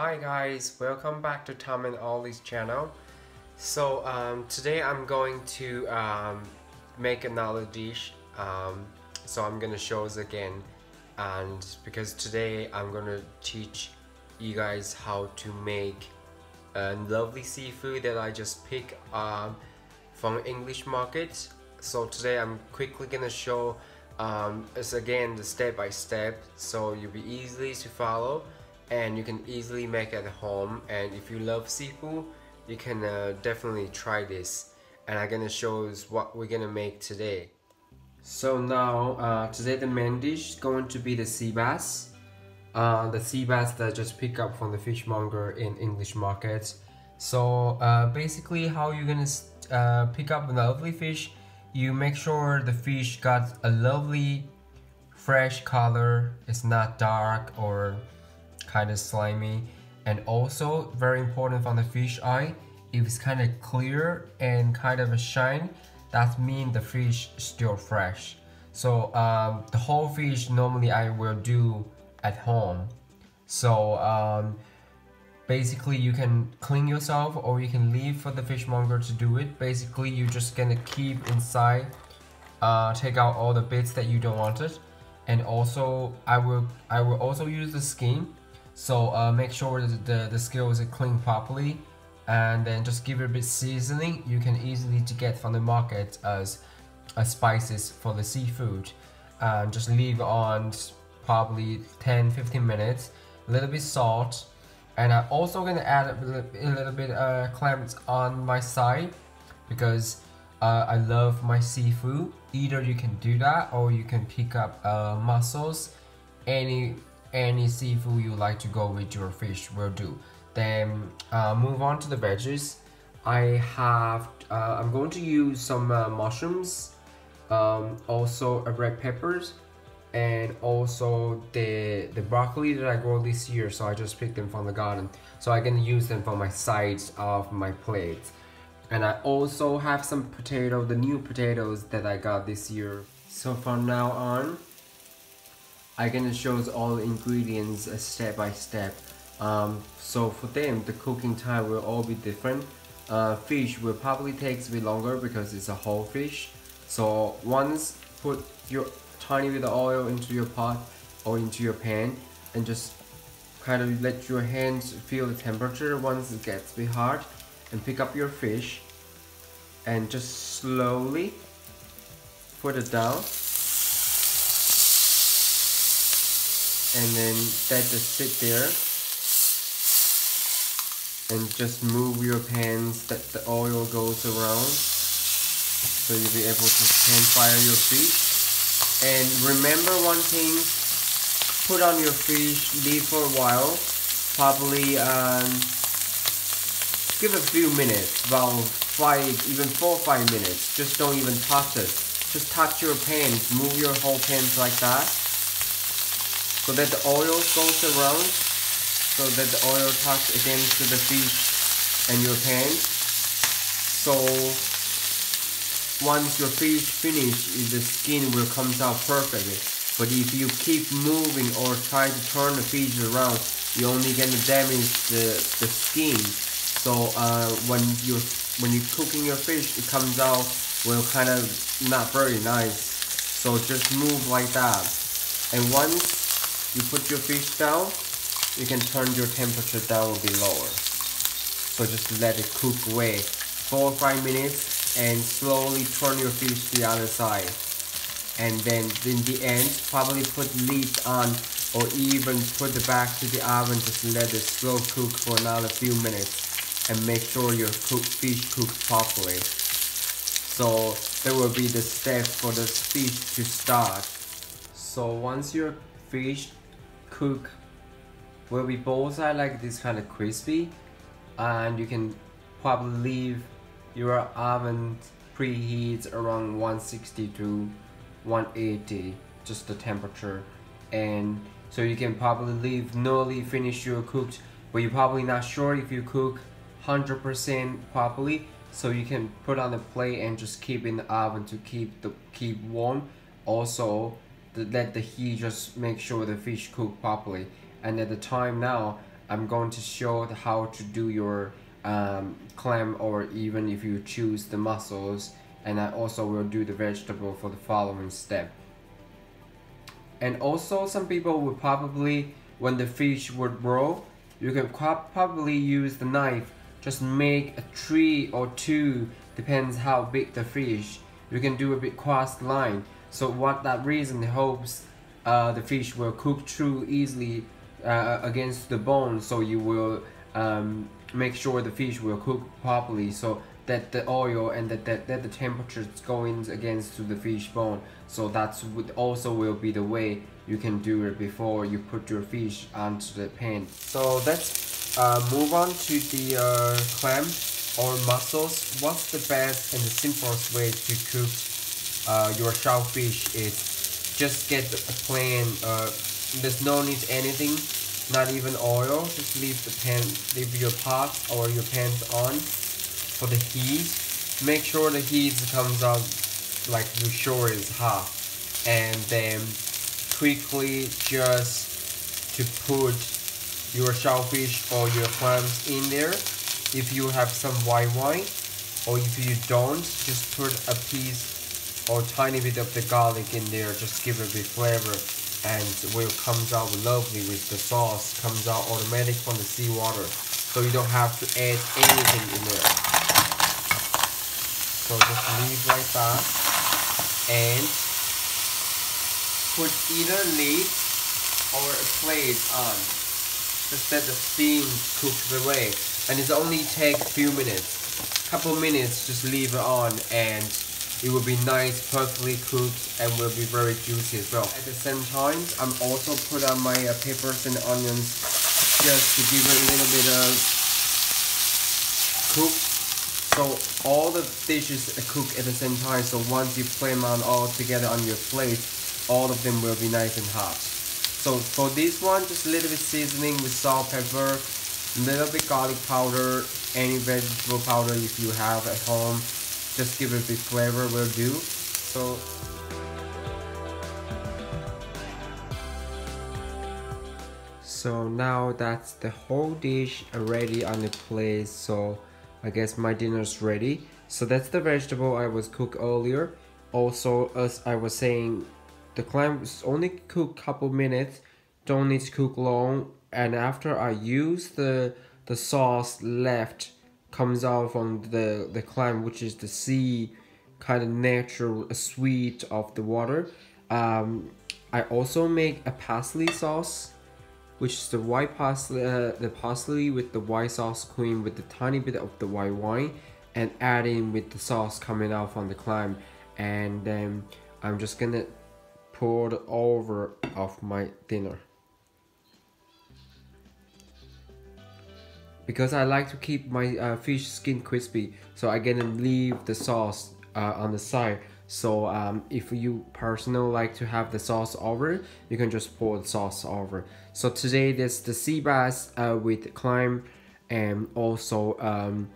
Hi guys, welcome back to Tom and Ollie's channel. So um, today I'm going to um, make another dish. Um, so I'm gonna show us again, and because today I'm gonna teach you guys how to make a lovely seafood that I just pick um, from English market. So today I'm quickly gonna show um, it's again the step by step, so you'll be easily to follow and you can easily make at home and if you love seafood you can uh, definitely try this. And I'm gonna show you what we're gonna make today. So now uh, today the main dish is going to be the sea bass. Uh, the sea bass that I just pick up from the fishmonger in English market so uh, basically how you're gonna uh, pick up a lovely fish you make sure the fish got a lovely fresh color. It's not dark or kind of slimy. And also very important from the fish eye if it's kind of clear and kind of a shine that means the fish still fresh. So um, the whole fish normally I will do at home. So um, basically you can clean yourself or you can leave for the fishmonger to do it. Basically you're just gonna keep inside uh, take out all the bits that you don't want it and also I will I will also use the skin so uh, make sure that the, the skills are cleaned properly and then just give it a bit seasoning. You can easily to get from the market as, as spices for the seafood. And just leave on probably 10-15 minutes. A little bit salt. And I'm also gonna add a little, a little bit uh, clams on my side because uh, I love my seafood. Either you can do that or you can pick up uh, mussels, any any seafood you like to go with your fish will do. Then uh, move on to the veggies. I have, uh, I'm going to use some uh, mushrooms, um, also red peppers, and also the the broccoli that I grow this year. So I just picked them from the garden. So I can use them for my sides of my plate. And I also have some potato, the new potatoes that I got this year. So from now on, I can show all the ingredients uh, step by step. Um, so for them, the cooking time will all be different. Uh, fish will probably take a bit longer because it's a whole fish. So once put your tiny bit of oil into your pot or into your pan and just kind of let your hands feel the temperature once it gets a bit hot and pick up your fish and just slowly put it down and then that just sit there and just move your pans that the oil goes around so you'll be able to pan fire your fish and remember one thing put on your fish leave for a while probably um, give a few minutes about five even four or five minutes. Just don't even touch it. Just touch your pans. Move your whole pans like that so that the oil goes around so that the oil touch against the fish and your pan so once your fish finish the skin will come out perfectly. But if you keep moving or try to turn the fish around you're only gonna damage the, the skin. So uh, when you when you're cooking your fish it comes out well kind of not very nice. So just move like that. And once you put your fish down, you can turn your temperature down a bit lower. So just let it cook away 4 or 5 minutes and slowly turn your fish to the other side. And then in the end, probably put lid on or even put it back to the oven, just let it slow cook for another few minutes and make sure your cook, fish cooks properly. So that will be the step for the fish to start. So once your fish cook will be both are like this kind of crispy and you can probably leave your oven preheat around 160 to 180 just the temperature. And so you can probably leave nearly finish your cooked but you're probably not sure if you cook 100% properly. So you can put on the plate and just keep in the oven to keep the keep warm. Also let the heat just make sure the fish cook properly and at the time now I'm going to show how to do your um, clam or even if you choose the mussels and I also will do the vegetable for the following step. And also some people would probably, when the fish would roll, you can probably use the knife, just make a tree or two, depends how big the fish. You can do a bit cross line. So what that reason hopes uh, the fish will cook through easily uh, against the bone. So you will um, make sure the fish will cook properly so that the oil and that, that, that the temperature is going against to the fish bone. So that's would also will be the way you can do it before you put your fish onto the pan. So let's uh, move on to the uh, clam or mussels. What's the best and the simplest way to cook uh, your shellfish is just get a plain uh, there's no need anything not even oil just leave the pan leave your pot or your pans on for the heat. Make sure the heat comes out like you sure is hot. And then quickly just to put your shellfish or your clams in there. If you have some white wine or if you don't just put a piece or tiny bit of the garlic in there just give it a bit flavor and will comes out lovely with the sauce comes out automatic from the seawater. So you don't have to add anything in there. So just leave like that and put either lid or a plate on just let the steam cook away and it only take a few minutes couple minutes just leave it on and it will be nice, perfectly cooked, and will be very juicy as well. At the same time, I'm also put on my uh, peppers and onions just to give it a little bit of cook. So all the dishes cook at the same time. So once you play them on all together on your plate, all of them will be nice and hot. So for this one, just a little bit seasoning with salt, pepper, a little bit garlic powder, any vegetable powder if you have at home just give it a bit flavor will do. So so now that's the whole dish already on the plate. So I guess my dinner's ready. So that's the vegetable I was cooked earlier. Also as I was saying the clam was only cook couple minutes. Don't need to cook long. And after I use the the sauce left comes out from the, the clam, which is the sea kind of natural sweet of the water. Um, I also make a parsley sauce, which is the white parsley, uh, the parsley with the white sauce cream with the tiny bit of the white wine, and adding with the sauce coming out from the clam, and then I'm just gonna pour it over of my dinner. Because I like to keep my uh, fish skin crispy so I gonna leave the sauce uh, on the side. So um, if you personally like to have the sauce over you can just pour the sauce over. So today there's the sea bass uh, with clam and also um,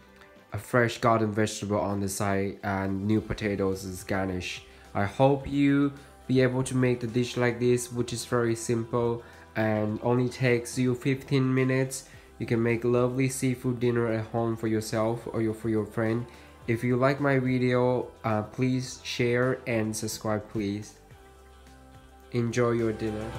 a fresh garden vegetable on the side and new potatoes as garnish I hope you be able to make the dish like this which is very simple and only takes you 15 minutes you can make lovely seafood dinner at home for yourself or your, for your friend. If you like my video, uh, please share and subscribe please. Enjoy your dinner.